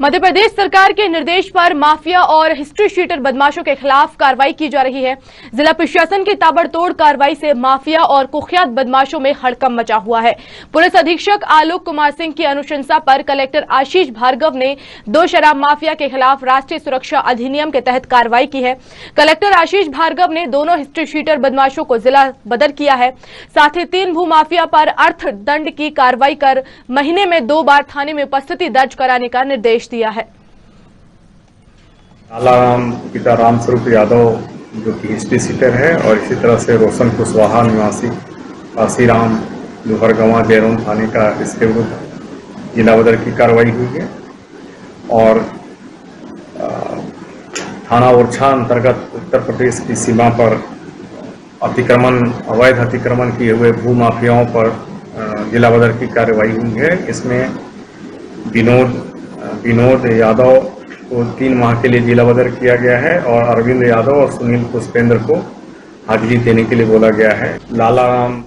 मध्य प्रदेश सरकार के निर्देश पर माफिया और हिस्ट्री शीटर बदमाशों के खिलाफ कार्रवाई की जा रही है। जिला प्रशासन की ताबड़तोड़ कार्रवाई से माफिया और कुख्यात बदमाशों में हड़कम मचा हुआ है। पुलिस अधीक्षक आलोक कुमार सिंह की अनुशंसा पर कलेक्टर आशीष भार्गव ने दो शराब माफिया के खिलाफ राष्ट्रीय सुरक्षा अधिनियम के तहत कार्रवाई की है। कलेक्टर आशीष भार्गव ने दोनों हिस्ट्री शीटर बदमाशों को जिला बदल किया है। साथ ही तीन भू माफिया पर अर्थ दंड की कार्रवाई कर महीने में दो बार थाने में उपस्थिति दर्ज कराने का निर्देश दिया है। आलाराम पिता रामस्वरूप यादव, जो कि हिस्ट्री सीटर है, और इसी तरह से रोशन कुशवाहा निवासी, काशीराम लोहरगवा डेरोन थाने का इसके विरुद्ध जिला बदर की कार्रवाई हुई है। और थाना ओरछा अंतर्गत उत्तर प्रदेश की सीमा पर अतिक्रमण, अवैध अतिक्रमण किए हुए भू माफियाओं पर जिला बदर की कार्रवाई हुई है। इसमें विनोद विनोद यादव को तीन माह के लिए जिला बदर किया गया है और अरविंद यादव और सुनील पुष्पेंद्र को हाजिरी देने के लिए बोला गया है। लाला राम